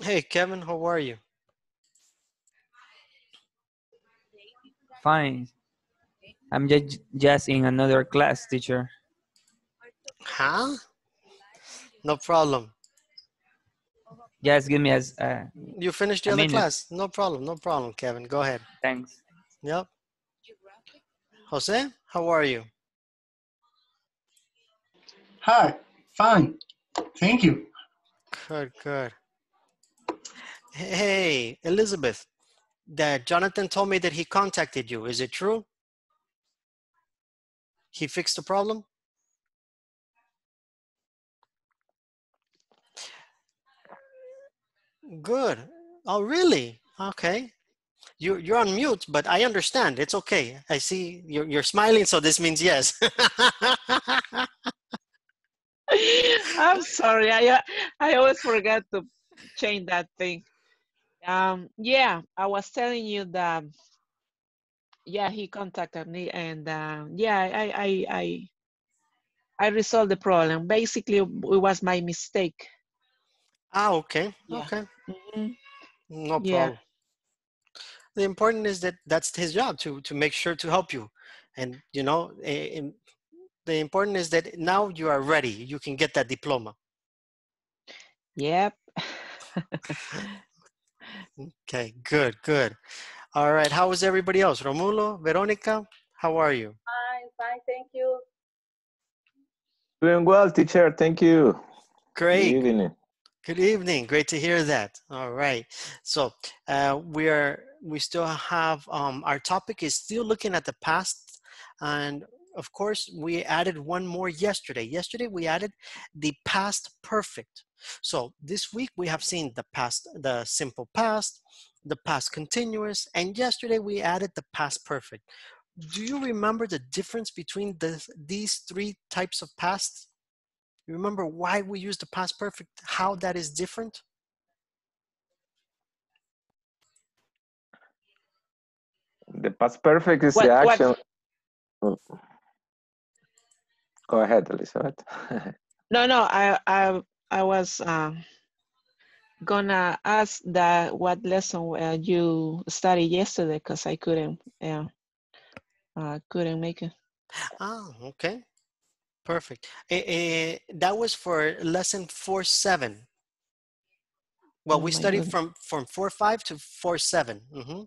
Hey, Kevin, how are you? Fine. I'm just, just in another class, teacher. Huh? No problem. Just give me a, uh, You finished the other minute. class? No problem, no problem, Kevin. Go ahead. thanks. Yep. Jose, how are you? Hi, fine. Thank you. Good, good. Hey, Elizabeth, that Jonathan told me that he contacted you. Is it true? He fixed the problem? Good. Oh, really? Okay. You, you're on mute, but I understand. It's okay. I see you're, you're smiling, so this means yes. I'm sorry. I I always forget to change that thing. Um, yeah, I was telling you that. Yeah, he contacted me, and uh, yeah, I I I I resolved the problem. Basically, it was my mistake. ah, okay. Yeah. Okay. Mhm. No Yeah. problem. The important is that that's his job to to make sure to help you, and you know, em- the important is that now you are ready. You can get that diploma. Yep. Okay, good, good. All right. How is everybody else? Romulo, Veronica, how are you? Fine, fine, thank you. Doing well, teacher. Thank you. Great. Good evening. Good evening. Great to hear that. All right. So uh, we are we still have um, our topic is still looking at the past, and of course we added one more yesterday. Yesterday we added the past perfect. So this week we have seen the past, the simple past, the past continuous, and yesterday we added the past perfect. Do you remember the difference between the, these three types of past? You remember why we use the past perfect, how that is different? The past perfect is What- the action. Oh. Go ahead, Elizabeth. No, no, I I I was um gonna ask that what lesson uh, you studied yesterday because I couldn't yeah uh, couldn't make it. Ah, okay. Perfect. Eh, that was for lesson four seven. Well, Oh we studied goodness. from from four five to four seven, hmm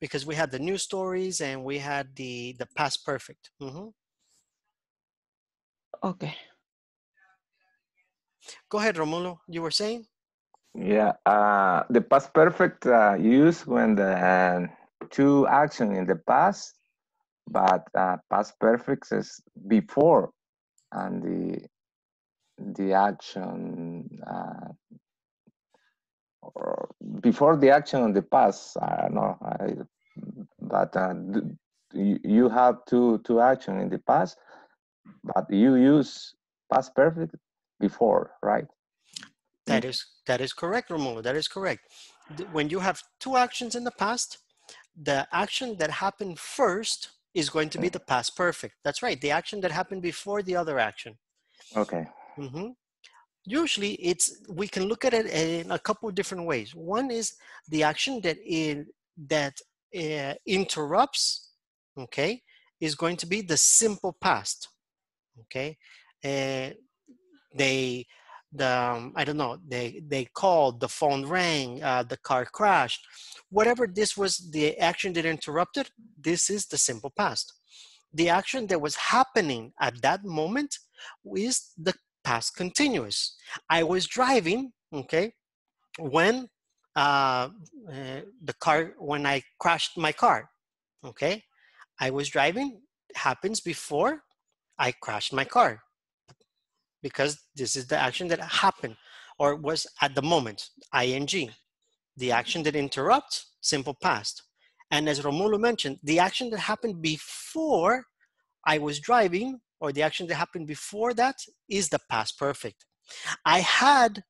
because we had the new stories and we had the the past perfect. hmm Okay. Go ahead, Romulo. You were saying? Yeah, uh, the past perfect uh, use when the uh, two action in the past, but uh, past perfect is before, and the the action uh, or before the action on the past. I know, I, but uh, you, you have two two action in the past, but you use past perfect before, right? That is that is correct, Romulo. That is correct. When you have two actions in the past, the action that happened first is going to be the past perfect. That's right. The action that happened before the other action. Okay. hmm Usually, it's we can look at it in a couple of different ways. One is the action that in that uh, interrupts, okay, is going to be the simple past. Okay, uh, they the um, I don't know they they called the phone rang uh, the car crashed. Whatever this was the action that interrupted this is the simple past. The action that was happening at that moment is the past continuous. I was driving okay when uh, uh, the car when I crashed my car okay? I was driving happens before I crashed my car because this is the action that happened or was at the moment, ing. The action that interrupts, simple past. And as Romulo mentioned, the action that happened before I was driving, or the action that happened before that, is the past perfect. I had,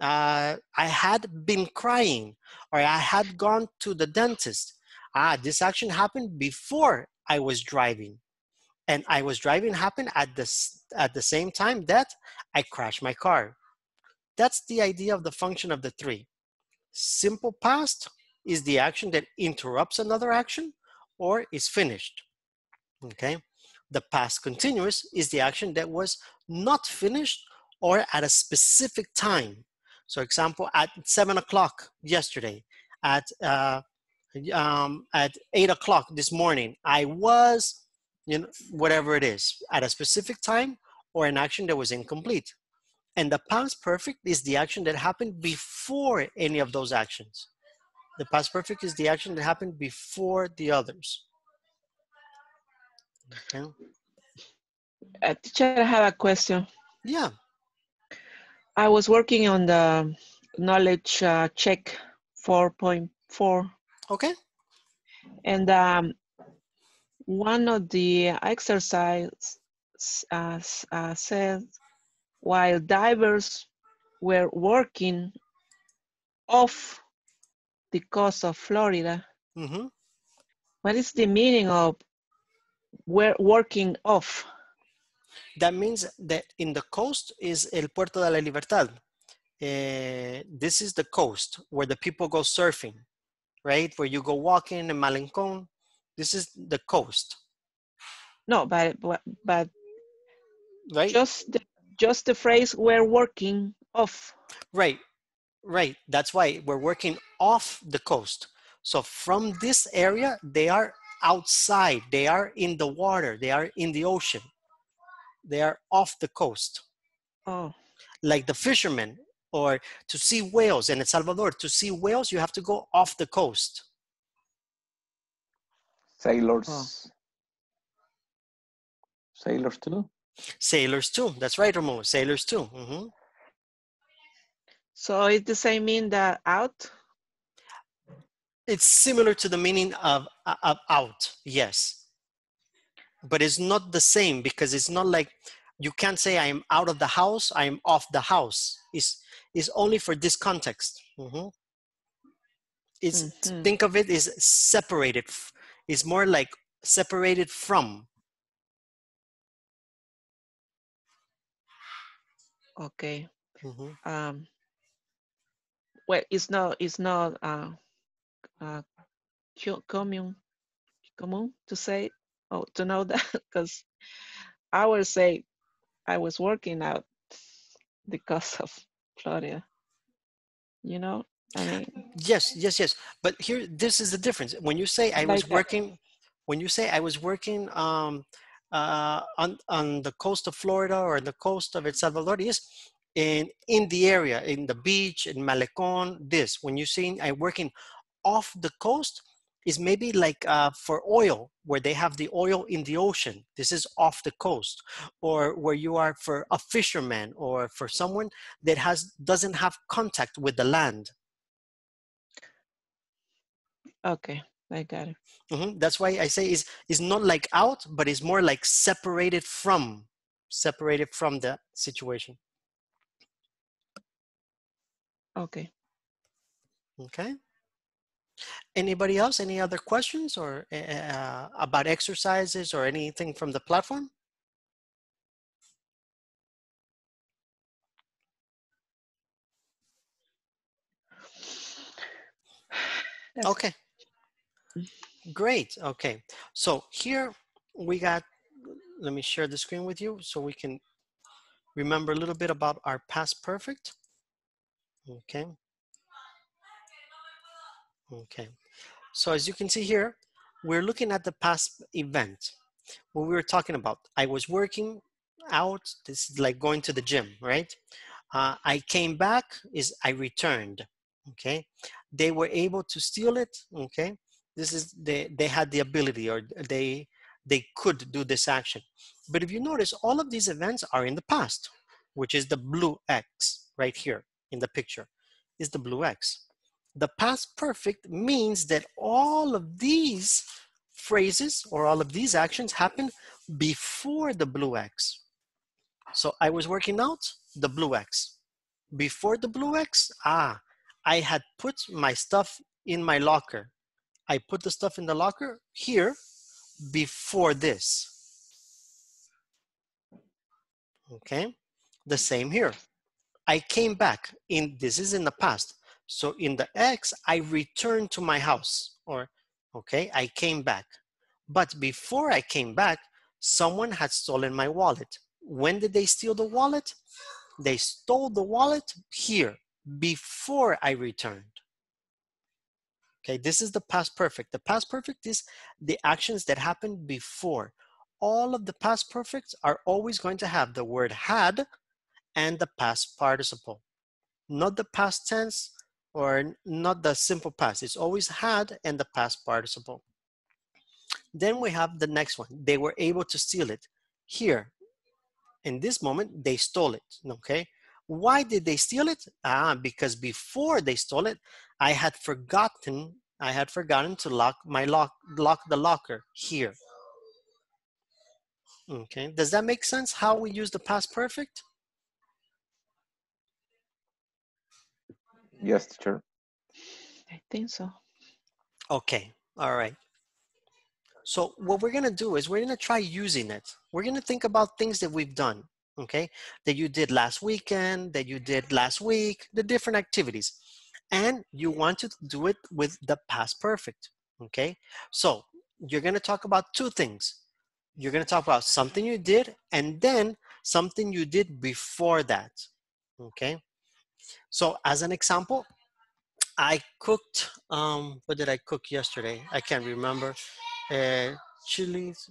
uh, I had been crying, or I had gone to the dentist. Ah, this action happened before I was driving and I was driving happened at this at the same time that I crashed my car. That's the idea of the function of the three. Simple past is the action that interrupts another action or is finished. Okay. The past continuous is the action that was not finished or at a specific time. So example, at seven o'clock yesterday, at, uh, um, at eight o'clock this morning, I was, you know, whatever it is, at a specific time or an action that was incomplete. And the past perfect is the action that happened before any of those actions. The past perfect is the action that happened before the others. Okay. Uh, teacher, I have a question. Yeah. I was working on the knowledge uh, check 4.4 Okay. and um, one of the exercises uh, uh, said while divers were working off the coast of Florida, hmm what is the meaning of we're working off? That means that in the coast is El Puerto de la Libertad. Eh, this is the coast where the people go surfing, right? Where you go walking in Malecon. This is the coast, No, but but, but right? just the, just the phrase "we're working off." Right, right. That's why we're working off the coast. So from this area, they are outside. They are in the water. They are in the ocean. They are off the coast. Oh, Like the fishermen, or to see whales in El Salvador, to see whales, you have to go off the coast. Sailors. Sailors too. Sailors too. That's right, Ramon. Sailors too. hmm so it the same mean that out? It's similar to the meaning of, of out, yes. But it's not the same because it's not like you can't say I am out of the house, I am off the house. It's, it's only for this context. Mhm. It's Mhm. think of it as separated. It's more like separated from. Okay. Mhm. Um. Well, it's not. It's not. Uh. Uh. co- Common. Common to say. Oh, to know that because I will say I was working out the coast of Florida. You know, I mean, Yes, yes, yes. But here, this is the difference. When you say I was Like, working, when you say I was working um, uh, on on the coast of Florida or the coast of El Salvador, yes, in in the area, in the beach, in Malecon, this. When you say I'm working off the coast, is maybe like uh, for oil, where they have the oil in the ocean. This is off the coast, or where you are for a fisherman, or for someone that has doesn't have contact with the land. Okay, I got it. Mhm. That's why I say is is not like out, but it's more like separated from, separated from the situation. Okay. Okay. Anybody else? Any other questions or uh, about exercises or anything from the platform? Okay. Great. Okay. So here we got, let me share the screen with you so we can remember a little bit about our past perfect. Okay. Okay. So as you can see here, we're looking at the past event. What we were talking about, I was working out. This is like going to the gym, right? Uh, I came back is I returned. Okay. They were able to steal it. Okay. This is they they had the ability or they they could do this action. But if you notice, all of these events are in the past, which is the blue X right here in the picture, is the blue X. The past perfect means that all of these phrases or all of these actions happen before the blue X. So I was working out the blue X. Before the blue X, ah, I had put my stuff in my locker. I put the stuff in the locker here before this. Okay, the same here. I came back in, this is in the past. So in the X, I returned to my house or, okay, I came back. But before I came back, someone had stolen my wallet. When did they steal the wallet? They stole the wallet here before I returned. Okay, this is the past perfect. The past perfect is the actions that happened before. All of the past perfects are always going to have the word had and the past participle, not the past tense or not the simple past. It's always had and the past participle. Then we have the next one. They were able to steal it. Here, in this moment, they stole it, okay? Why did they steal it? Ah, because before they stole it, I had forgotten, I had forgotten to lock my lock, lock the locker here. Okay, does that make sense how we use the past perfect? Yes, teacher. I think so. Okay, all right. So what we're gonna do is we're gonna try using it. We're gonna think about things that we've done, okay? That you did last weekend, that you did last week, the different activities. And you want to do it with the past perfect, okay? So you're gonna talk about two things. You're gonna talk about something you did and then something you did before that, okay? So as an example, I cooked, um, what did I cook yesterday? I can't remember. Uh, chilies.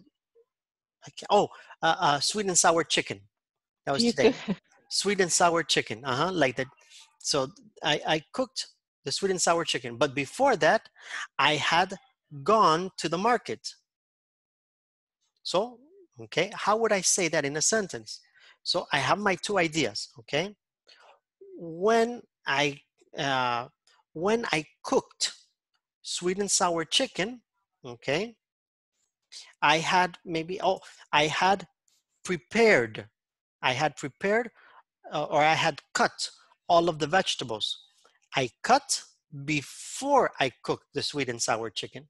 I can't, oh, uh, uh, sweet and sour chicken. That was You today. could- Sweet and sour chicken. Uh huh. Like that. So I, I cooked the sweet and sour chicken. But before that, I had gone to the market. So, okay, how would I say that in a sentence? So I have my two ideas. Okay, when I uh, when I cooked sweet and sour chicken, okay, I had maybe oh I had prepared, I had prepared uh, or I had cut all of the vegetables. I cut before I cooked the sweet and sour chicken.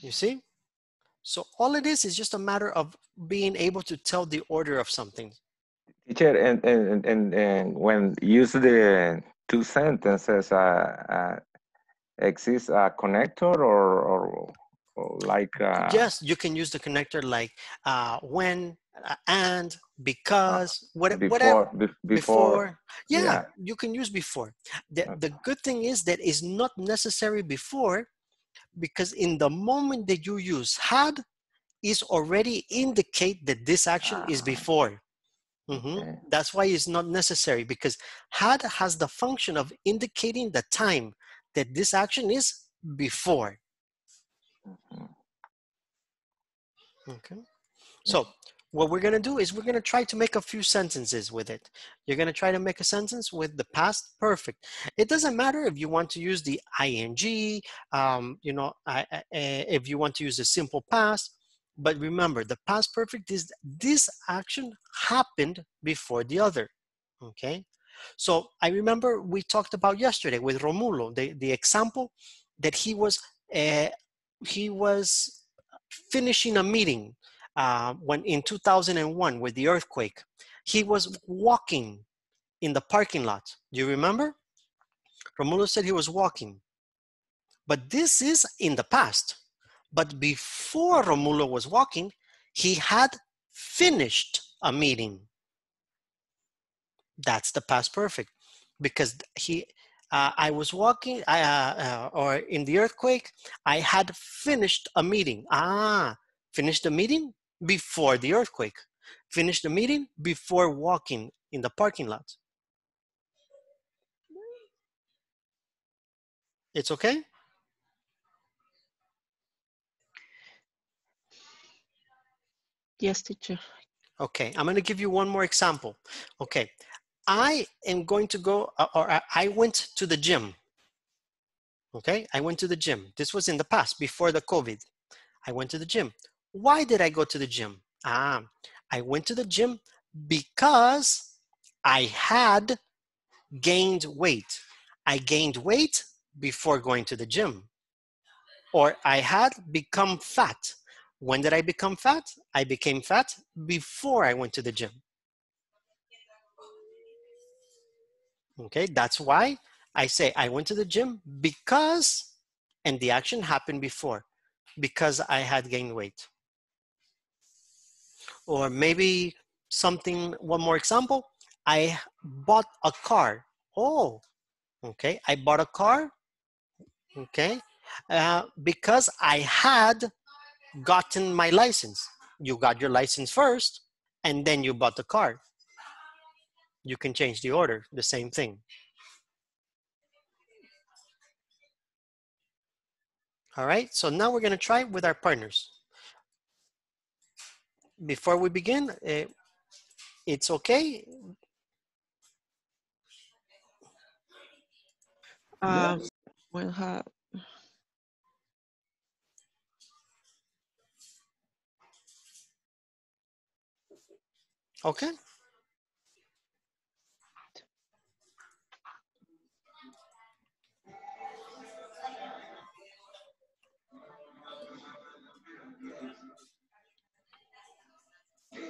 You see? So all it is is just a matter of being able to tell the order of something. Teacher, and, and, and, and when use the two sentences, uh, uh, exists a connector or, or, or like, uh, yes, you can use the connector like uh, when, uh, and, because, what, whatever. before, before, before yeah, yeah. you can use before the, the good thing is that is not necessary before because in the moment that you use had is already indicate that this action is Ah. before Mhm. Okay. that's why it's not necessary because had has the function of indicating the time that this action is before. Okay. So what we're going to do is we're going to try to make a few sentences with it. You're going to try to make a sentence with the past perfect. It doesn't matter if you want to use the ing, um, you know, I, I- eh, if you want to use the simple past. But remember, the past perfect is this action happened before the other. Okay. So I remember we talked about yesterday with Romulo, the, the example that he was, uh, he was finishing a meeting uh, when in 2001 with the earthquake he was walking in the parking lot. Do you remember? Romulo said he was walking. But this is in the past. But before romulo was walking he had finished a meeting. That's the past perfect because he uh, i was walking I, uh, uh, or in the earthquake I had finished a meeting. Ah, finished the meeting before the earthquake. Finished the meeting before walking in the parking lot. It's okay? Yes, teacher. Okay, I'm going to give you one more example. Okay, I am going to go, uh, or I- I went to the gym. Okay, I went to the gym. This was in the past, before the COVID. I went to the gym. Why did I go to the gym? Ah, I went to the gym because I had gained weight. I gained weight before going to the gym. Or I had become fat. When did I become fat? I became fat before I went to the gym. Okay, that's why I say I went to the gym because, and the action happened before, because I had gained weight. Or maybe something, one more example, I bought a car. Oh, okay, I bought a car, okay, uh, because I had gotten my license. You got your license first, and then you bought the car. You can change the order, the same thing. All right, so now we're gonna try with our partners. Before we begin, uh, it's okay. Um, we'll have, Okay.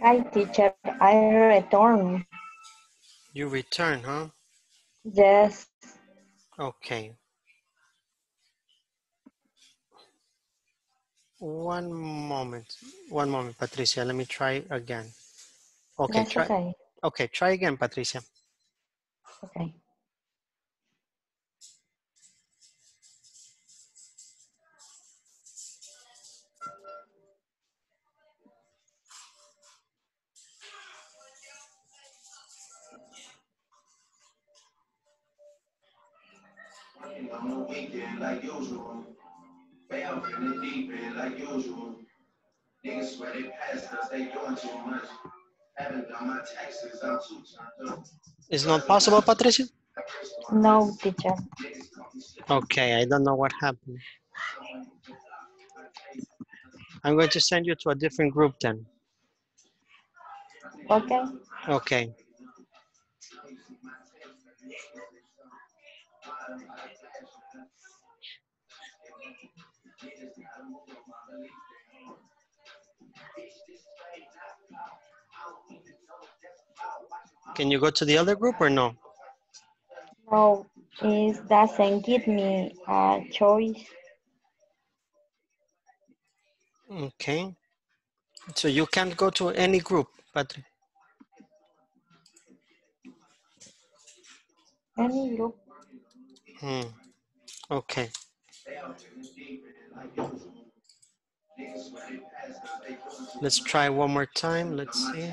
Hi, teacher. I return. You return, huh? Yes. Okay. One moment. One moment, Patricia. Let me try again. Okay, That's try. okay. Okay, try again, Patricia. Okay. On the weekend like usual. Way out in the deep end like usual. Niggas swear they passed us, they doing too much. Haven't done my taxes, I'm too turned up. It's not possible, Patricia? No, teacher. Okay, I don't know what happened. I'm going to send you to a different group then. Okay. Okay. Can you go to the other group or no? No, it doesn't give me a choice. Okay. So you can't go to any group, Patrick. Any group. Hmm. Okay. Let's try one more time. Let's see.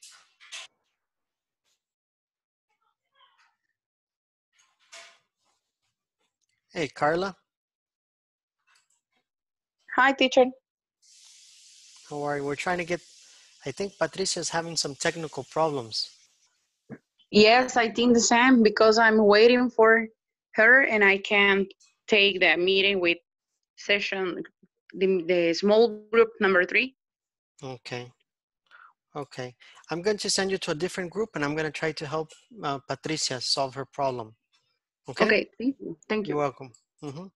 Hey, Carla, Hi, teacher. how are you? We're trying to get, I think Patricia's having some technical problems. Yes, I think the same because I'm waiting for her and I can't take the meeting with session, the, the small group number three. Okay. Okay. I'm going to send you to a different group and I'm going to try to help uh, Patricia solve her problem. Okay. Okay, thank you. Thank you. You're you. welcome. hmm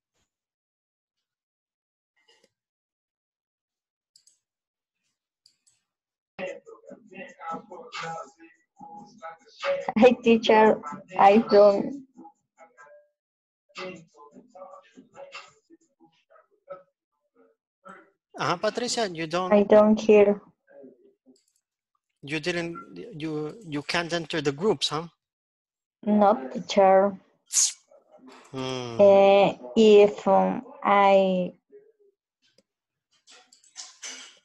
Hi, teacher. I don't. Uh-huh, Patricia, you don't, I don't hear. you didn't, you, you can't enter the groups, huh? Not teacher. Hmm. Uh, if um, I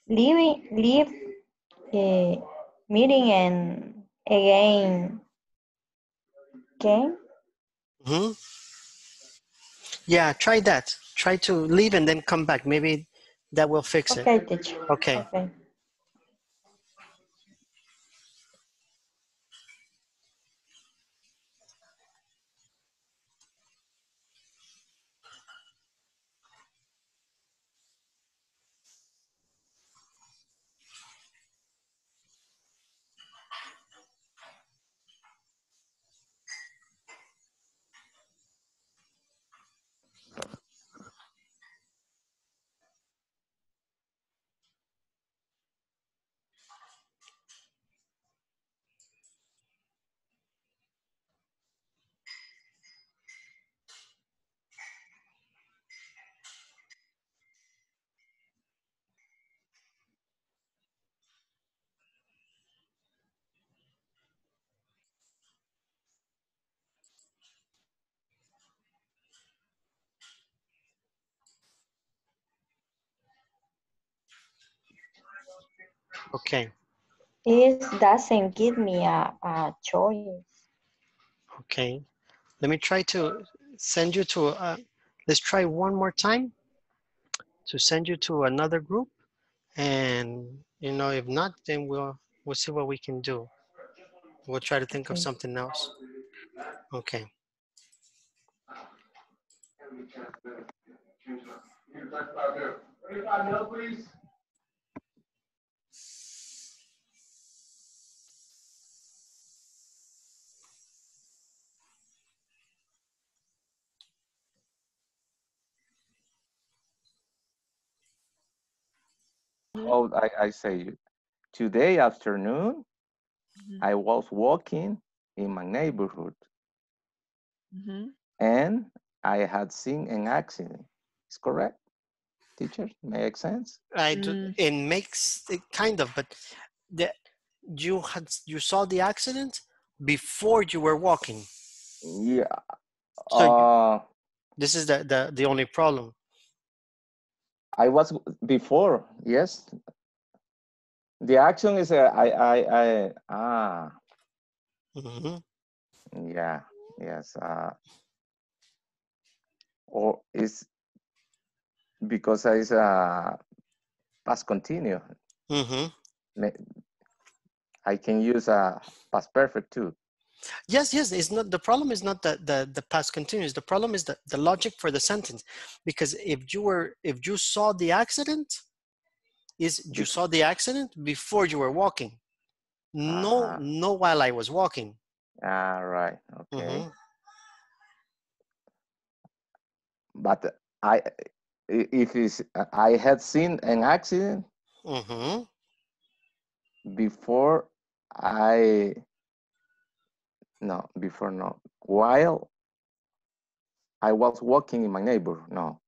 leave leave the meeting and again okay Mhm. Yeah, try that. Try to leave and then come back. Maybe that will fix it. teacher Okay. okay Okay. it doesn't give me a, a choice Okay. Let me try to send you to, uh, let's try one more time to send you to another group. And, you know, if not, then we'll, we'll see what we can do. We'll try to think of Okay. something else. Okay. Oh, I, I say today afternoon, Mhm. I was walking in my neighborhood Mhm. and I had seen an accident. Is correct? Teacher, make sense? I do, Mm. it makes it kind of, but the, you had, you saw the accident before you were walking. Yeah. So you- uh, This is the, the, the only problem. I was before, yes. The action is uh, I I I ah Mm -hmm. yeah yes uh, or is because it's uh past continue. Mm -hmm. I can use a past perfect too. Yes, yes. It's not the problem is not the, the the past continuous. The problem is the, the logic for the sentence. Because if you were if you saw the accident, is you saw the accident before you were walking. No, Uh-huh. no while I was walking. Ah right okay. Mhm. But I if it's I had seen an accident Mhm. before I no before no while I was walking in my neighbor no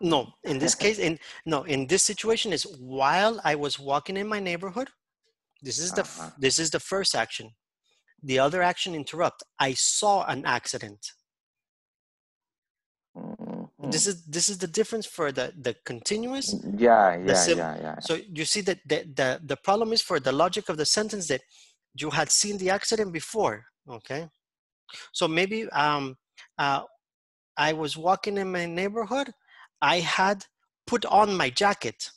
No, in this case, in no, in this situation is while I was walking in my neighborhood. This is the Uh-huh. this is the first action. The other action interrupt. I saw an accident. This Mhm. is this is the difference for the the continuous. yeah The yeah yeah yeah So you see that the, the the problem is for the logic of the sentence that you had seen the accident before. Okay, so maybe um uh, I was walking in my neighborhood. I had put on my jacket.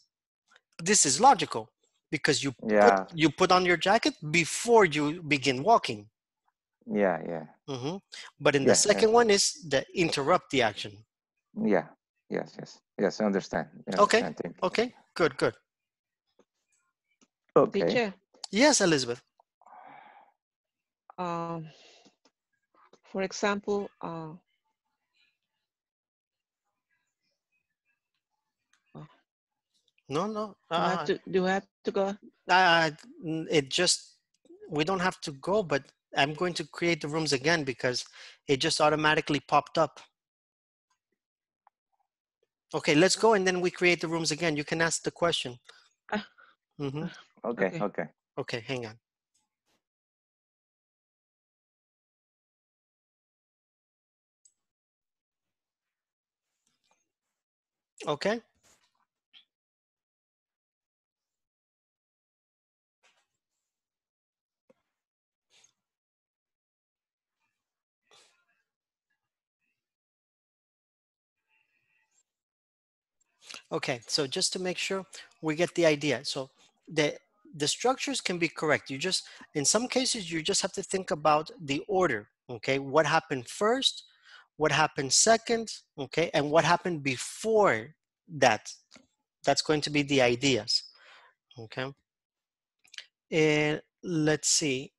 This is logical because you yeah put you put on your jacket before you begin walking. yeah yeah Mhm. But in the yeah second one is the interrupt the action. yeah yes yes yes I understand I Okay. understand thank. Okay, good, good. okay Teacher, Yes, Elizabeth. Um, for example, uh, No, no. do I Uh, have to do I have to go? uh, it just we don't have to go, but I'm going to create the rooms again because it just automatically popped up. Okay, let's go and then we create the rooms again. You can ask the question. Ah. hmm okay Okay. okay Okay, hang on. Okay. Okay, so just to make sure we get the idea. So the the structures can be correct. You just in some cases you just have to think about the order. Okay, what happened first, what happened second, okay, and what happened before that. That's going to be the ideas. Okay. And let's see.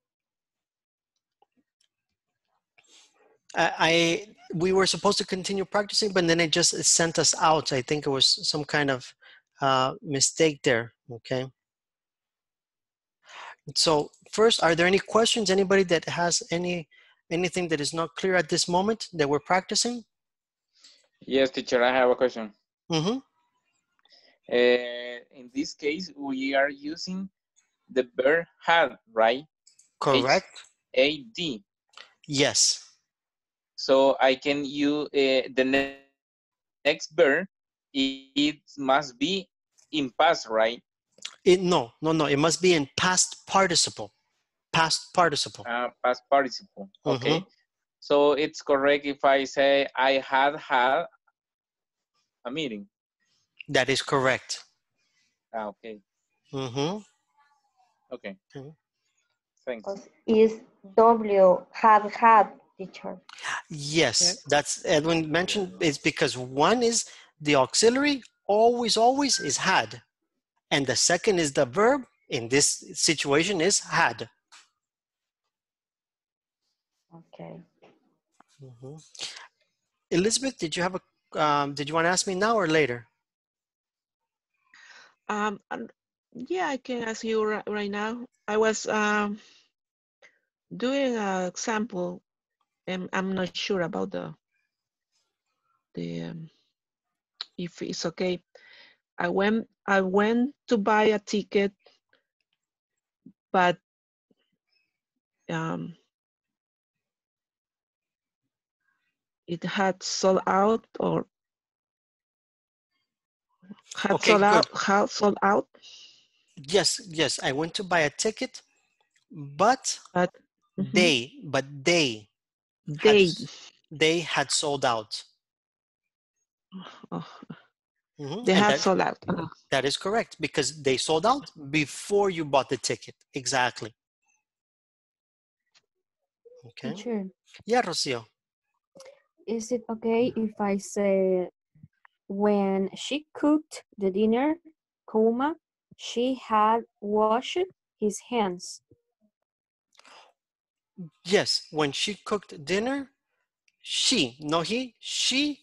I, we were supposed to continue practicing, but then it just sent us out. I think it was some kind of uh, mistake there. Okay. So first, are there any questions? Anybody that has any anything that is not clear at this moment that we're practicing? Yes, teacher, I have a question. Mm-hmm. Uh, in this case, we are using the verb had, right? Correct. A-D. Yes. So I can use uh, the ne next verb. It, it must be in past, right? It no no no. It must be in past participle. Past participle. Uh, past participle. Okay. Mhm. So it's correct if I say I had had a meeting. That is correct. Ah, okay. Mm-hmm. Okay. Mhm. Thanks. Is W had had teacher. Yes, that's Edwin mentioned. It's because one is the auxiliary, always, always is had. And the second is the verb. In this situation is had. Okay. Mhm. Elizabeth, did you have a, um, did you want to ask me now or later? Um, and yeah, I can ask you ri- right now. I was um, doing an example, and I'm not sure about the the um, if it's okay. I went I went to buy a ticket, but um, it had sold out or had Okay, sold good. out had sold out Yes, yes. I went to buy a ticket, but but mhm, they, but they, they s- they had sold out. oh, Mhm, they And had that, sold out. Uh, that is correct because they sold out before you bought the ticket. Exactly. Okay. Teacher, Yeah, Rocio. Is it okay if I say when she cooked the dinner, comma, she had washed his hands? Yes, when she cooked dinner, she, no he, she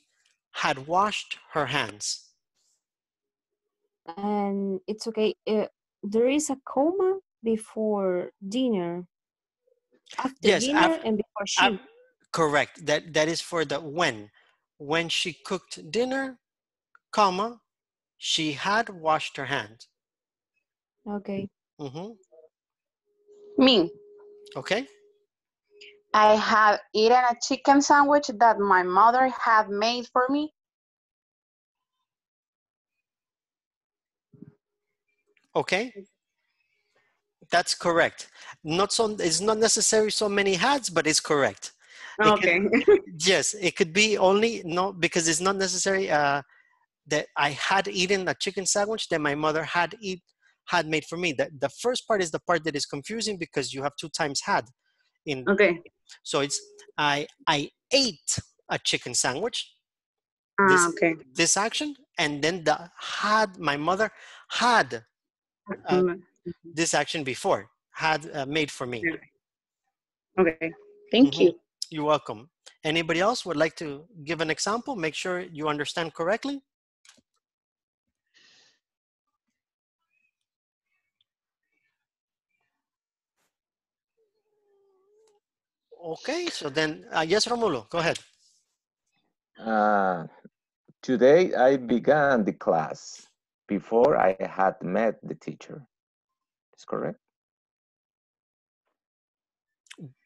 had washed her hands. And it's okay. Uh, there is a comma before dinner. After Yes, dinner af- and before she. Af- correct. That that is for the when. When she cooked dinner, comma, she had washed her hands. okay. Mm-hmm. Me. Okay. I have eaten a chicken sandwich that my mother had made for me. Okay. That's correct. Not so. It's not necessary so many hats, but it's correct. It could- Okay. yes, it could be only no because it's not necessary uh, that I had eaten a chicken sandwich that my mother had eat had made for me. The, the first part is the part that is confusing because you have two times had in okay. so it's I I ate a chicken sandwich Ah, this okay. this action and then the had my mother had uh, Mm, this action before had uh, made for me. Okay. Thank Mhm. you. You're welcome. Anybody else would like to give an example? Make sure you understand correctly. Okay, so then, uh, yes, Romulo, go ahead. Uh, today I began the class before I had met the teacher. Is correct?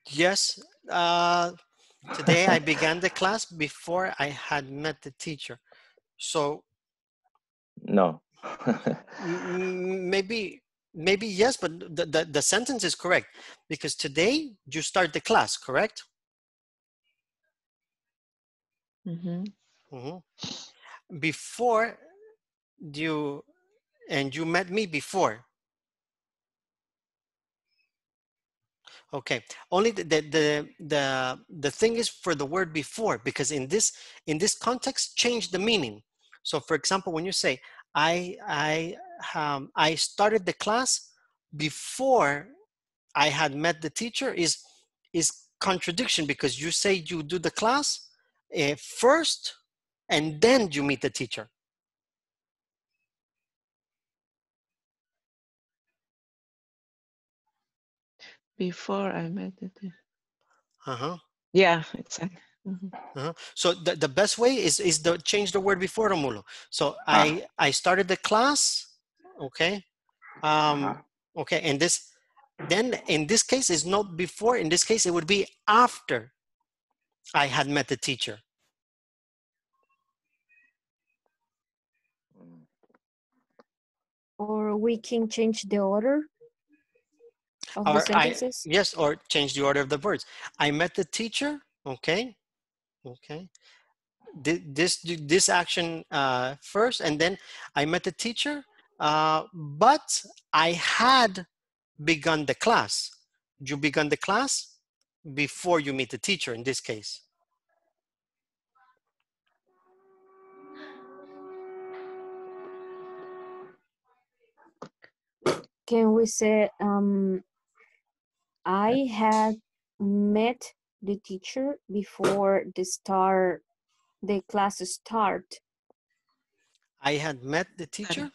Yes, uh, today I began the class before I had met the teacher. So No. Maybe maybe yes but the, the, the sentence is correct because today you start the class correct Mhm. Mhm. before you and you met me before okay. Only the, the the the thing is for the word before because in this in this context change the meaning. So for example when you say i i um, i started the class before i had met the teacher is is contradiction because you say you do the class uh, first and then you meet the teacher Before I met the teacher. uh-huh Yeah, exactly. Mhm. Uh-huh. So the, the best way is is to change the word before Romulo. So I I started the class, okay, um, okay, and this then in this case is not before. In this case, it would be after I had met the teacher. Or we can change the order of the Or I yes, or change the order of the words. I met the teacher, okay, okay. Thi- This this action uh, first, and then I met the teacher, uh, but I had begun the class. You begun the class before you meet the teacher in this case. Can we say um I had met the teacher before the start the class start. I had met the teacher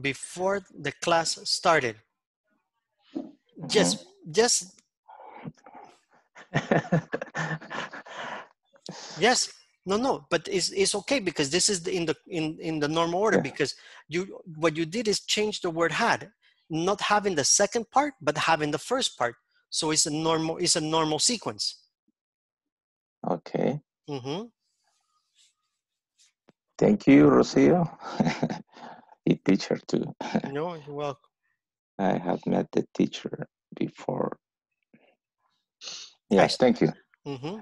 before the class started. Just just yes no no but it's, it's okay because this is the, in the in in the normal order because you what you did is change the word had not having the second part but having the first part so it's a normal it's a normal sequence Okay. hmm Thank you, Rocio. the teacher too. no you're welcome I have met the teacher before. Yes, thank you. hmm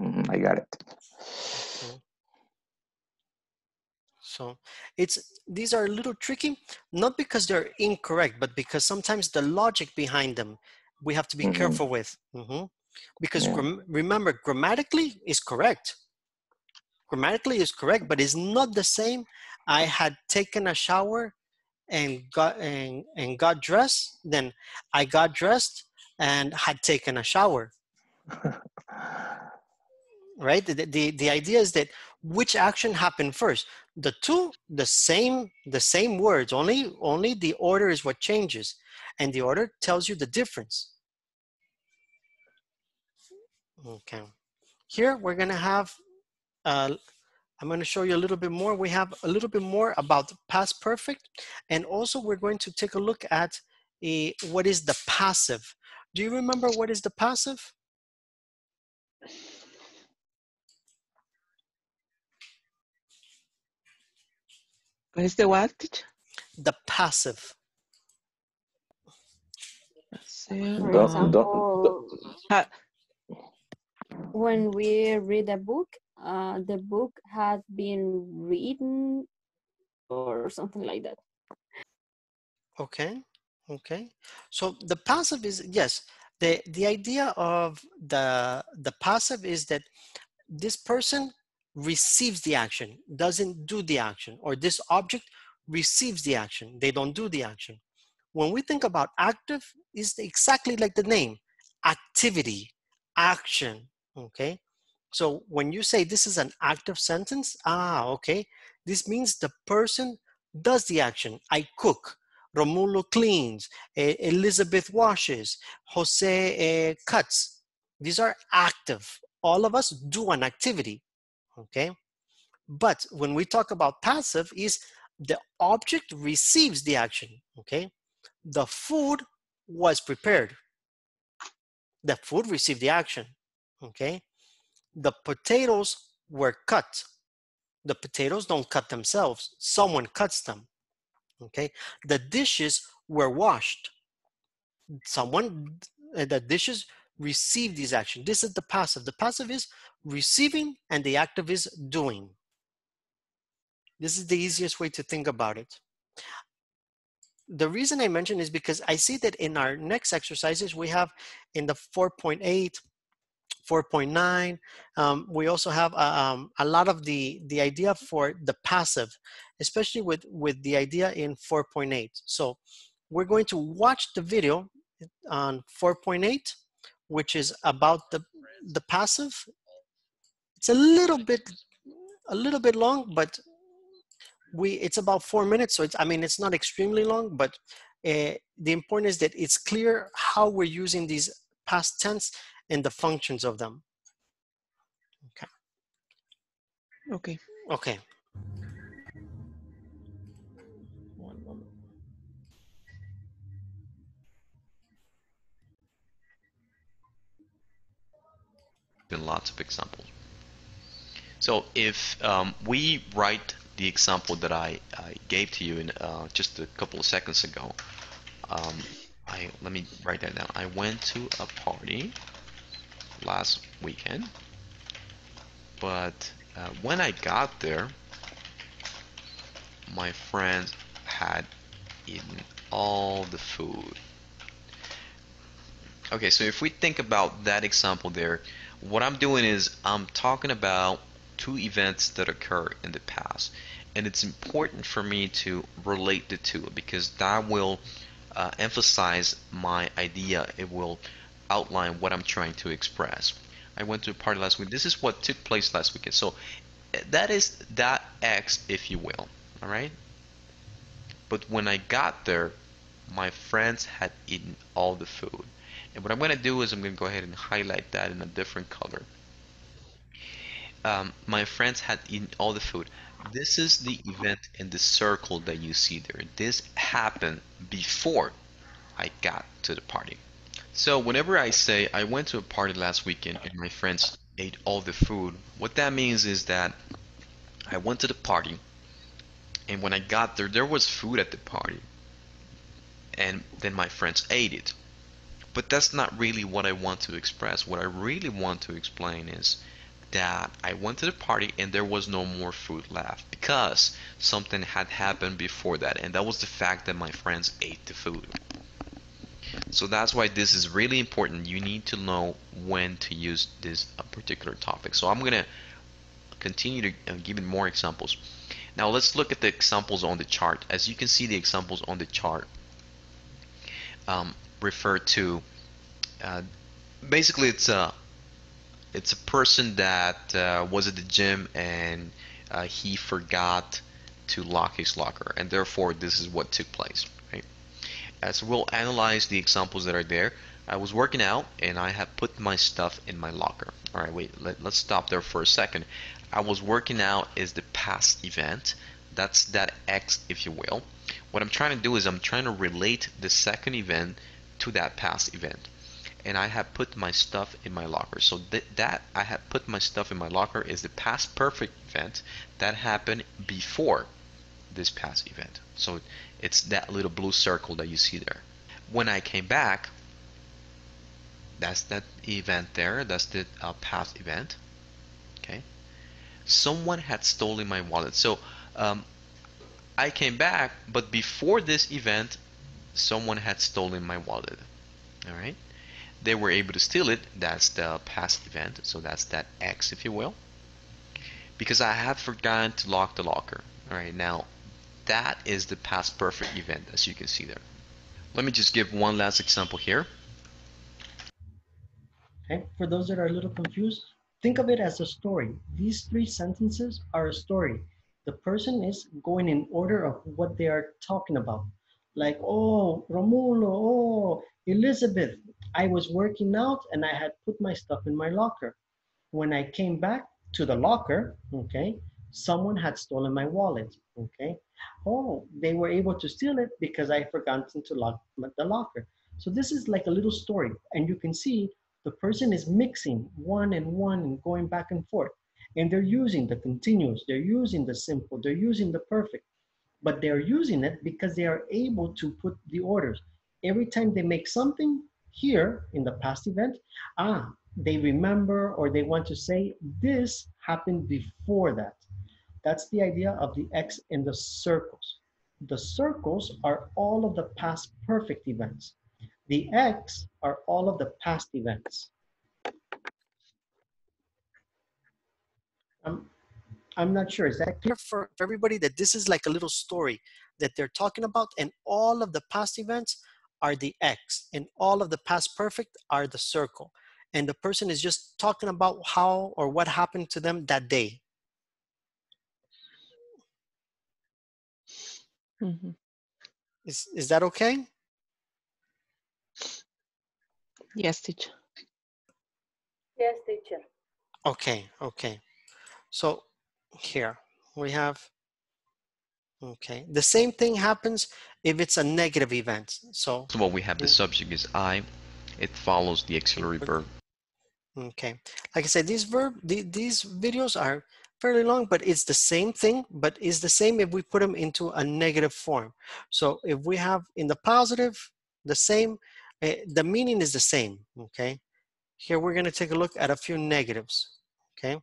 Mhm, I got it. So it's these are a little tricky, not because they're incorrect, but because sometimes the logic behind them we have to be Mhm. careful with. Mhm. Because Yeah. gram- remember, grammatically is correct. Grammatically is correct, but it's not the same. I had taken a shower and got and, and got dressed. Then I got dressed and had taken a shower. right the, the the idea is that which action happened first the two the same the same words only only the order is what changes and the order tells you the difference okay. Here we're going to have uh, i'm going to show you a little bit more. We have a little bit more about past perfect and also we're going to take a look at a, what is the passive. Do you remember what is the passive? What is the what? the passive. For Do- example, Ha- when we read a book, uh, the book has been written or something like that. Okay. Okay. So the passive is yes. The the idea of the the passive is that this person receives the action, doesn't do the action, or this object receives the action, they don't do the action. When we think about active, is exactly like the name, activity, action. Okay. So when you say this is an active sentence, ah, okay, this means the person does the action. I cook. Romulo cleans, Elizabeth washes, Jose eh, cuts. These are active. All of us do an activity, okay? But when we talk about passive, is the object receives the action, okay? The food was prepared. The food received the action, okay? The potatoes were cut. The potatoes don't cut themselves. Someone cuts them. Okay. The dishes were washed. Someone, uh, the dishes received these actions. This is the passive. The passive is receiving and the active is doing. This is the easiest way to think about it. The reason I mention is because I see that in our next exercises, we have in the 4.8, 4.9, um, we also have uh, um, a lot of the, the idea for the passive, especially with, with the idea in 4.8. So we're going to watch the video on 4.8, which is about the, the passive. It's a little bit, a little bit long, but we it's about four minutes so it's i mean it's not extremely long but uh, the important is that it's clear how we're using these past tense and the functions of them okay Okay. okay One moment. been lots of examples. So if um, we write the example that I, I gave to you in uh, just a couple of seconds ago, um, I let me write that down. I went to a party last weekend, but uh, when I got there, my friends had eaten all the food. Okay, so if we think about that example there, what I'm doing is I'm talking about two events that occur in the past. And it's important for me to relate the two because that will uh, emphasize my idea. It will outline what I'm trying to express. I went to a party last week. This is what took place last weekend. So that is that X, if you will. All right. But when I got there, my friends had eaten all the food. And what I'm going to do is I'm going to go ahead and highlight that in a different color. Um, my friends had eaten all the food. This is the event in the circle that you see there. This happened before I got to the party. So whenever I say I went to a party last weekend and my friends ate all the food, what that means is that I went to the party and when I got there, there was food at the party. And then my friends ate it. But that's not really what I want to express. What I really want to explain is that I went to the party and there was no more food left because something had happened before that, and that was the fact that my friends ate the food. So that's why this is really important. You need to know when to use this particular topic. So I'm going to continue to uh, give you more examples. Now let's look at the examples on the chart. As you can see, the examples on the chart um, refer to uh, basically it's a it's a person that uh, was at the gym and uh, he forgot to lock his locker and therefore this is what took place uh, so we'll analyze the examples that are there I was working out and I have put my stuff in my locker. All right wait let, let's stop there for a second. I was working out is the past event. That's that X if you will. What I'm trying to do is I'm trying to relate the second event to that past event. And I have put my stuff in my locker. So th that I have put my stuff in my locker is the past perfect event that happened before this past event. So it's that little blue circle that you see there. When I came back, that's that event there. That's the uh, past event. Okay. Someone had stolen my wallet. So um, I came back, but before this event, someone had stolen my wallet. All right they were able to steal it that's the past event so that's that X if you will because I had forgotten to lock the locker alright now that is the past perfect event as you can see there let me just give one last example here Okay, for those that are a little confused, think of it as a story. These three sentences are a story. The person is going in order of what they are talking about. Like, oh, Romulo, oh, Elizabeth, I was working out and I had put my stuff in my locker. When I came back to the locker, okay, someone had stolen my wallet, okay. Oh, they were able to steal it because I forgot to lock the locker. So this is like a little story and you can see the person is mixing one and one and going back and forth. and they're using the continuous, they're using the simple, they're using the perfect, but they're using it because they are able to put the orders. Every time they make something here in the past event, ah, they remember or they want to say this happened before that. That's the idea of the X in the circles. The circles are all of the past perfect events. The X are all of the past events. I'm, I'm not sure. Is that clear? for, for everybody that this is like a little story that they're talking about and all of the past events are the X and all of the past perfect are the circle. And the person is just talking about how or what happened to them that day. Mhm. Is, is that okay? Yes, teacher. Yes, teacher. Okay, okay. So here we have, okay. The same thing happens if it's a negative event. So, So what we have the subject is I. It follows the auxiliary verb. okay. Like I said, these verb, the, these videos are fairly long, but it's the same thing, but it's the same if we put them into a negative form. So if we have in the positive, the same, eh, the meaning is the same, okay? Here we're gonna take a look at a few negatives, okay?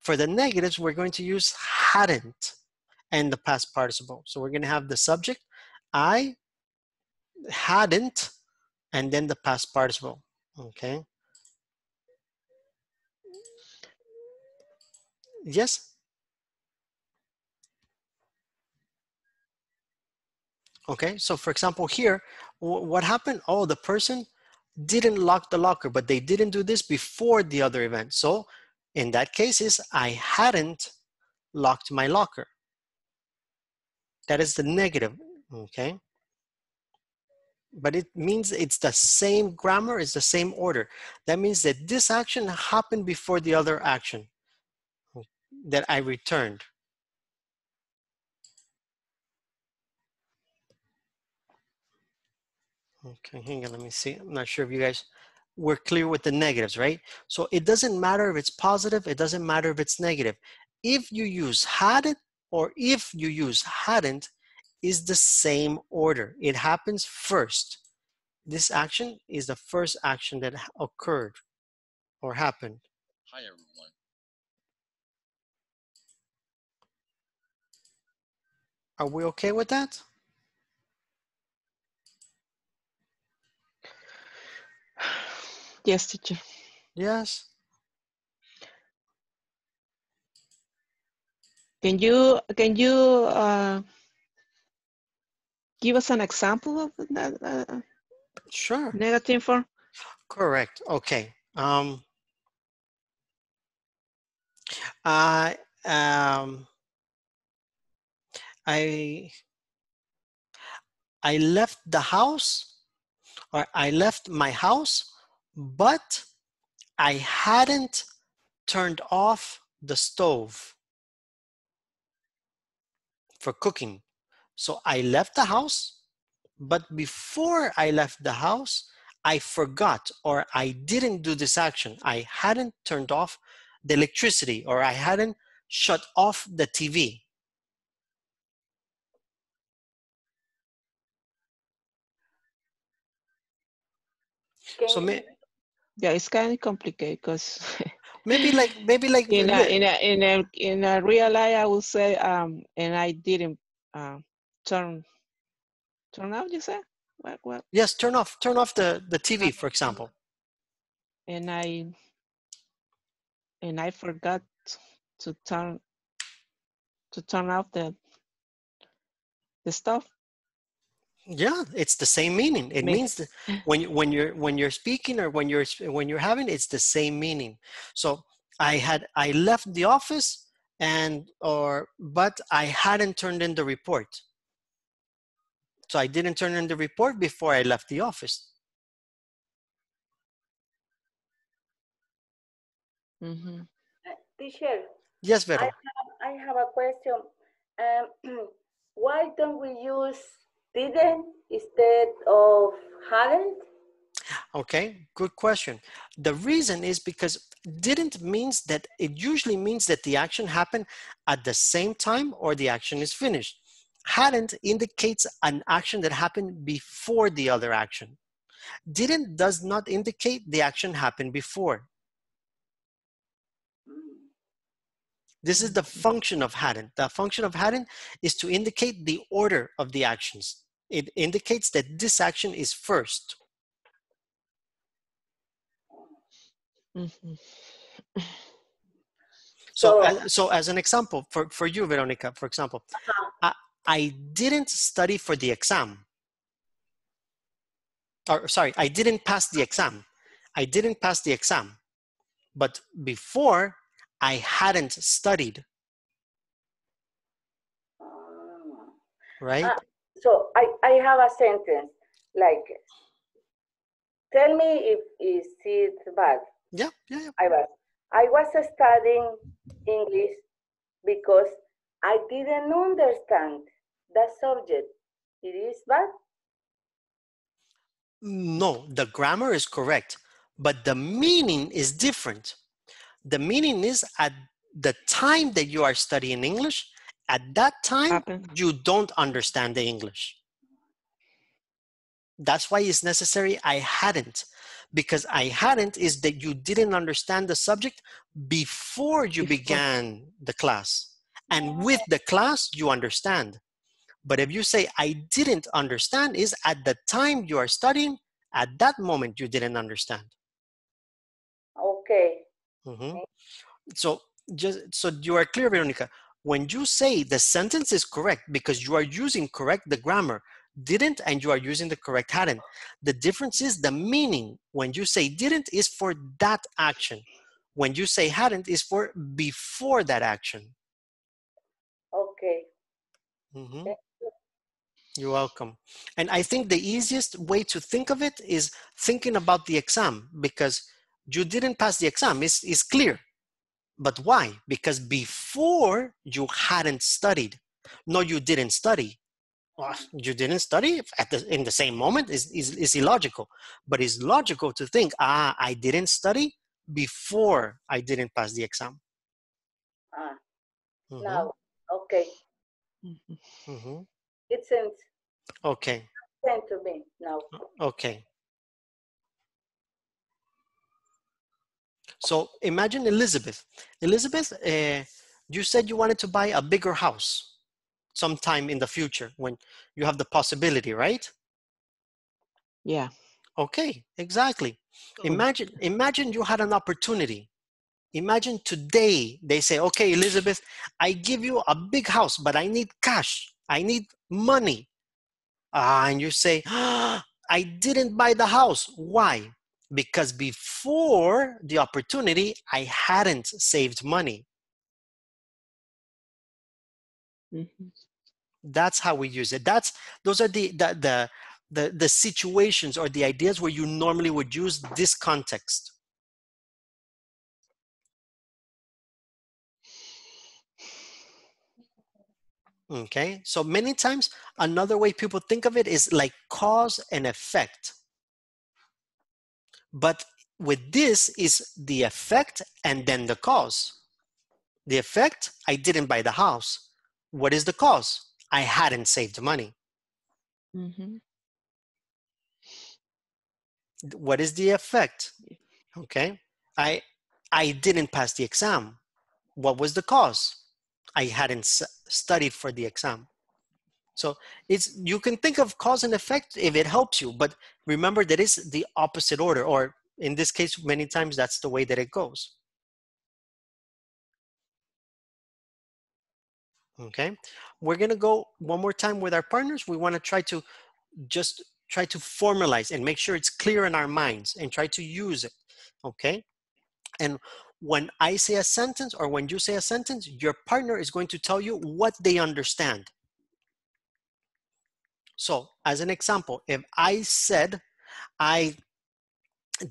For the negatives, we're going to use hadn't and the past participle. So we're gonna have the subject, I hadn't, and then the past participle, okay? Yes? Okay, so for example here, what happened? Oh, the person didn't lock the locker, but they didn't do this before the other event. So in that case is I hadn't locked my locker. That is the negative, okay? But it means it's the same grammar, it's the same order. That means that this action happened before the other action that I returned. Okay, hang on, let me see. I'm not sure if you guys were clear with the negatives, right? So it doesn't matter if it's positive, it doesn't matter if it's negative. If you use had it or if you use hadn't, is the same order. It happens first. This action is the first action that occurred or happened. Hi, everyone. Are we okay with that? Yes, teacher. Yes. Can you can you uh, give us an example of that uh, Sure. negative form? Correct. Okay. Um, I um, I I left the house, or I left my house, but I hadn't turned off the stove for cooking. So I left the house, but before I left the house, I forgot or I didn't do this action. I hadn't turned off the electricity or I hadn't shut off the TV. So may, Yeah, it's kind of complicated because maybe like maybe like in a, in a in a in a real life, I would say um, and I didn't uh, turn turn off. You say what what? yes, turn off turn off the the TV for example. And I and I forgot to turn to turn off the the stuff. Yeah, it's the same meaning. It Me- means that when you, when you're when you're speaking or when you're when you're having it's the same meaning. So I had I left the office and or but I hadn't turned in the report. So I didn't turn in the report before I left the office. Mm-hmm. Teacher, Yes, I have, I have a question. Um, why don't we use didn't instead of hadn't? Okay, good question. The reason is because Didn't means that it usually means that the action happened at the same time or the action is finished. Hadn't indicates an action that happened before the other action. Didn't does not indicate the action happened before. This is the function of hadn't. The function of hadn't is to indicate the order of the actions. It indicates that this action is first. Mhm. So, So- as, so as an example, for, for you, Veronica, for example, I, I didn't study for the exam. Or sorry, I didn't pass the exam. I didn't pass the exam. But before, I hadn't studied, right? Ah, so I, I have a sentence like, tell me if is it bad. yeah, yeah, yeah. I was I was studying English because I didn't understand the subject. It is bad. No, the grammar is correct, but the meaning is different. The meaning is at the time that you are studying English, at that time, Happen. you don't understand the English. That's why it's necessary I hadn't, because I hadn't is that you didn't understand the subject before you Before. began the class. And with the class, you understand. But if you say, I didn't understand, is at the time you are studying, at that moment you didn't understand. Okay. Mhm. So just so you are clear, Veronica, when you say the sentence is correct because you are using correct the grammar, didn't and you are using the correct hadn't. The difference is the meaning. When you say didn't is for that action. When you say hadn't is for before that action. Okay. Mhm. You're welcome. And I think the easiest way to think of it is thinking about the exam because you didn't pass the exam. It's, it's clear. But why? Because before you hadn't studied. No, you didn't study. Well, you didn't study at the, in the same moment is, is, is illogical. But it's logical to think, ah, I didn't study before I didn't pass the exam. Ah, Mhm, now, okay. Mhm. mhm. It sent Okay, sent to me now. okay. So imagine Elizabeth. Elizabeth, uh, you said you wanted to buy a bigger house sometime in the future when you have the possibility, right? Yeah. Okay, exactly. Imagine, imagine you had an opportunity. Imagine today they say, okay, Elizabeth, I give you a big house, but I need cash. I need money. Ah, and you say, ah, I didn't buy the house. Why? Because before the opportunity, I hadn't saved money. Mhm. That's how we use it. That's those are the the the the, the situations or the ideas where you normally would use this context. Okay, so many times another way people think of it is like cause and effect. But with this is the effect and then the cause. The effect, I didn't buy the house. What is the cause? I hadn't saved money. Mhm. What is the effect? Okay, I I didn't pass the exam. What was the cause? I hadn't s- studied for the exam. So it's you can think of cause and effect if it helps you, but remember that it's the opposite order, or in this case, many times that's the way that it goes. Okay, we're gonna go one more time with our partners. We want to try to just try to formalize and make sure it's clear in our minds and try to use it. Okay, and when I say a sentence or when you say a sentence, your partner is going to tell you what they understand. So, as an example, if I said I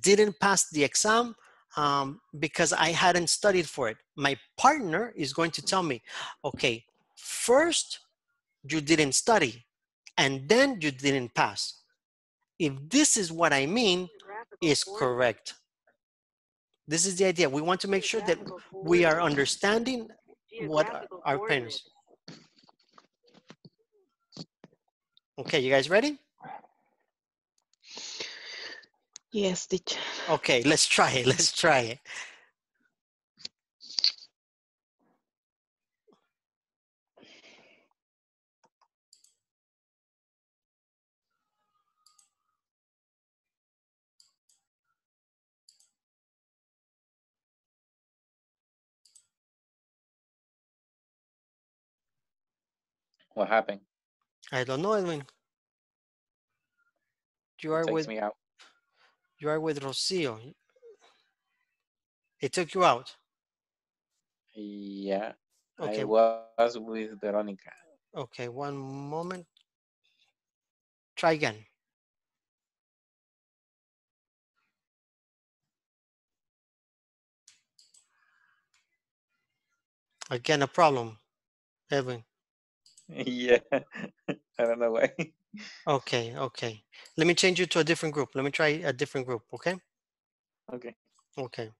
didn't pass the exam um, because I hadn't studied for it, my partner is going to tell me, okay, first you didn't study and then you didn't pass. If this is what I mean, is correct. This is the idea. We want to make sure that we are understanding what our- our parents. Okay, you guys ready? Yes, teacher. Okay, let's try it. Let's try it. What happened? I don't know, Edwin. You are with me out. you are with Rocio. It took you out. Yeah. Okay. I was with Veronica. Okay, one moment. Try again. Again, a problem, Edwin. yeah. I don't know why. Okay, okay. Let me change you to a different group. Let me try a different group, okay? Okay. Okay.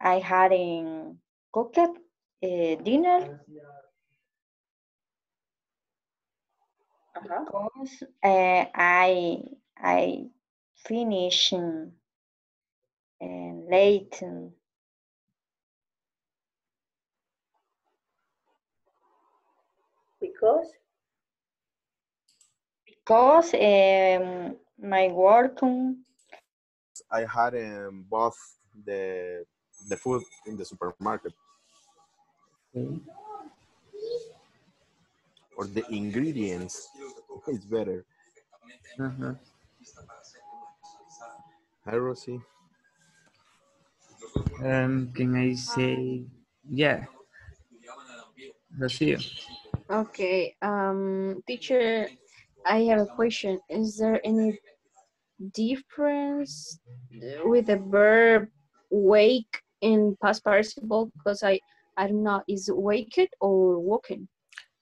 I had in cooked uh, dinner. Because uh, I I finish um, uh, late. Because Because um, my work um, I had um, both the the food in the supermarket or the ingredients. It's better. Uh-huh. Hi, Rosie. Um, can I say, yeah, Rocio. Okay, um, teacher, I have a question. Is there any difference with the verb wake in past participle? Because I, I don't know, is waked or woken?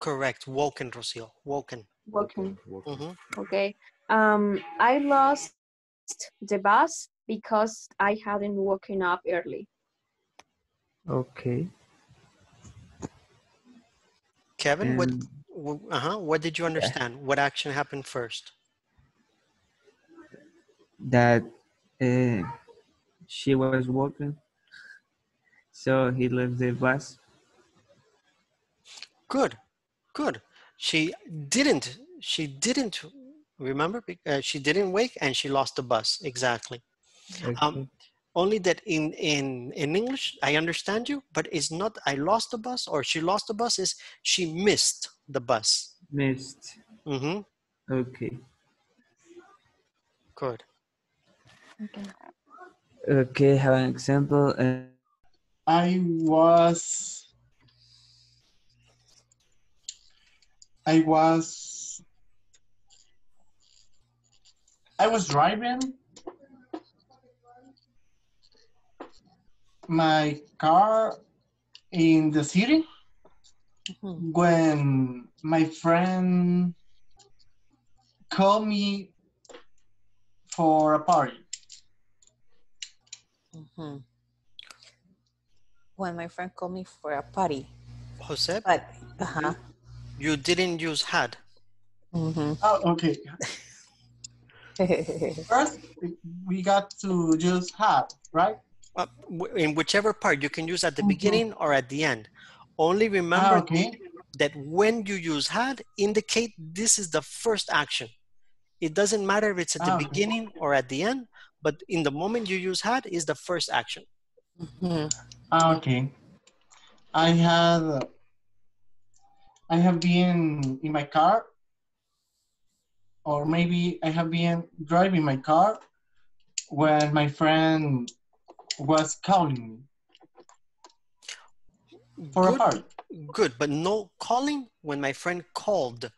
Correct. Woken, Rocio. Woken. Woken. Mhm. Okay. Um, I lost the bus because I hadn't woken up early. Okay. Kevin, what, And- w- uh-huh, what did you understand? What action happened first? That uh, she was walking, so he left the bus. Good, good. She didn't, she didn't, remember? Uh, she didn't wake and she lost the bus. Exactly. Um, only that in, in, in English, I understand you, but it's not I lost the bus or she lost the bus, is she missed the bus. Missed. Mm-hmm. Okay. Good. Okay, have an example. Uh, I was I was I was driving my car in the city when my friend called me for a party. Mhm. When my friend called me for a party. Jose, But, uh-huh. You didn't use had. Mm-hmm. Oh, okay. First, we got to use had, right? Uh, in whichever part you can use at the beginning or at the end. Only remember Ah, okay. that when you use had, indicate this is the first action. It doesn't matter if it's at the Ah, okay. beginning or at the end, but in the moment you use had is the first action. Ah, okay. I had I have been in my car or maybe I have been driving my car when my friend was calling me for a Good, party. good, but no calling when my friend called.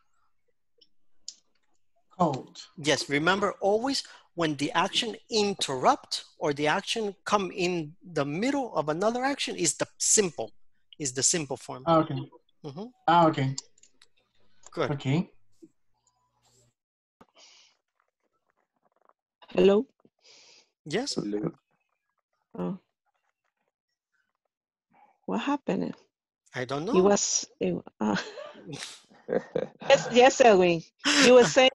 Called. Yes, remember always when the action interrupt or the action come in the middle of another action is the simple, is the simple form. Ah, okay. Mhm. Ah, okay. Good. Okay. Hello? Yes. Oh. What happened? I don't know. He was, it- uh, yes, yes, Edwin. You were saying,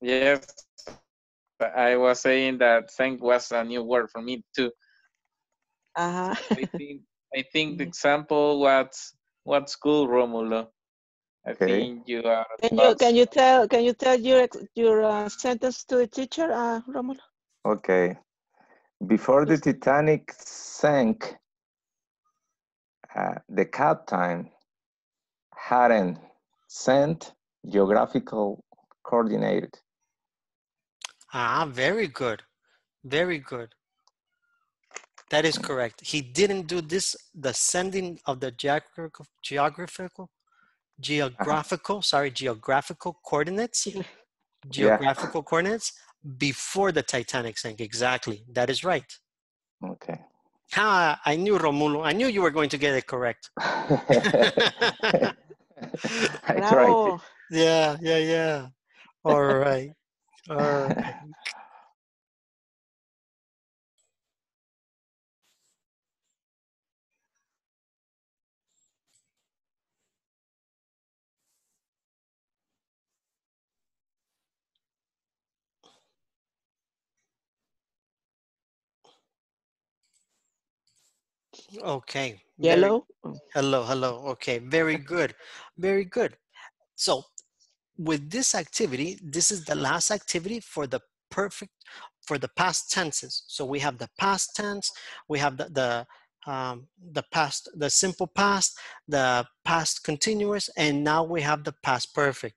Yes, I was saying that thank was a new word for me too. uh-huh. I think I think the example was what's cool, Romulo. I Okay. think you are. Can you, can you tell, can you tell your, your uh, sentence to the teacher, uh, Romulo? Okay. Before the Titanic sank, uh, the captain hadn't sent geographical coordinated. Ah, very good. Very good. That is correct. He didn't do this, the sending of the geographical, geographical, geographical, sorry, geographical coordinates, geographical coordinates before the Titanic sank. Exactly. That is right. Okay. Ah, I knew Romulo. I knew you were going to get it correct. I tried. Yeah, yeah, yeah. All right. All right. Okay. very- Yellow? Hello, hello. Okay, very good. Very good. So, with this activity, this is the last activity for the perfect, for the past tenses. So we have the past tense, we have the, the, um, the past, the simple past, the past continuous, and now we have the past perfect.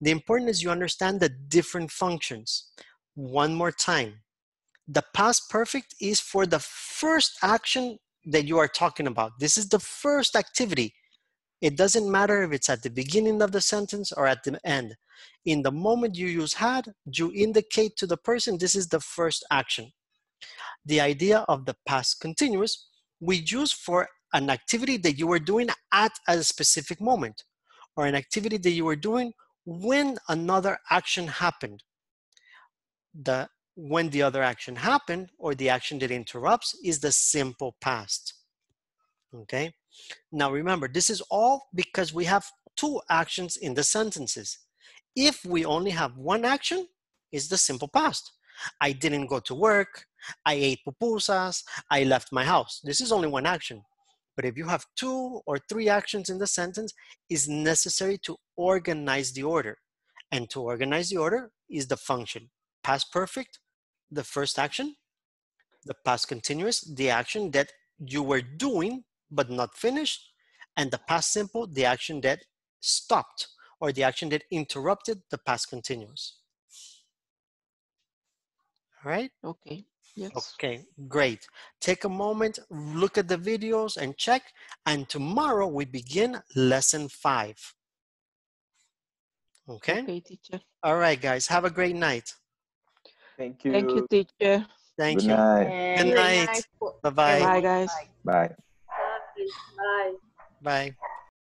The important is you understand the different functions. One more time. The past perfect is for the first action that you are talking about. This is the first activity. It doesn't matter if it's at the beginning of the sentence or at the end. In the moment you use had, you indicate to the person this is the first action. The idea of the past continuous we use for an activity that you were doing at a specific moment or an activity that you were doing when another action happened. The when the other action happened or the action that interrupts is the simple past. Okay? Now remember, this is all because we have two actions in the sentences. If we only have one action, it's the simple past. I didn't go to work, I ate pupusas, I left my house. This is only one action. But if you have two or three actions in the sentence, it's necessary to organize the order. And to organize the order is the function. Past perfect, the first action. The past continuous, the action that you were doing but not finished. And the past simple, the action that stopped or the action that interrupted the past continuous. All right? Okay. Yes. Okay, great. Take a moment, look at the videos and check. And tomorrow we begin lesson five. Okay? Okay, teacher. All right, guys. Have a great night. Thank you. Thank you, teacher. Thank Good you. night. Good night. Bye-bye. Bye, guys. Bye. Bye. Bye.